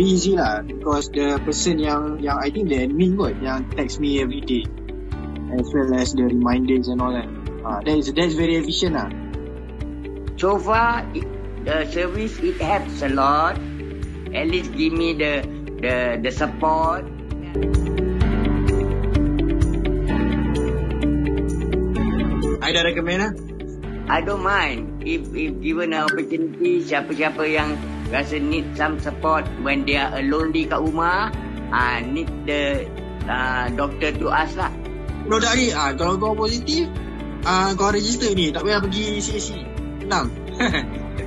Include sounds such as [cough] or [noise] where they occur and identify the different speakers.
Speaker 1: very easy lah because the person yang yang I think the admin kot yang text me every day as well as the reminders and all that. Uh, that is that's very efficient lah.
Speaker 2: So far, it, the service it helps a lot. At least give me the the the support.
Speaker 1: I dah recommend lah.
Speaker 2: I don't mind if if given an opportunity siapa-siapa yang rasa need some support when they are alone di kat rumah uh, need the uh, doctor to ask lah
Speaker 1: Produk ni ah kalau kau positif ah kau register ni tak payah pergi CAC. Senang. [laughs]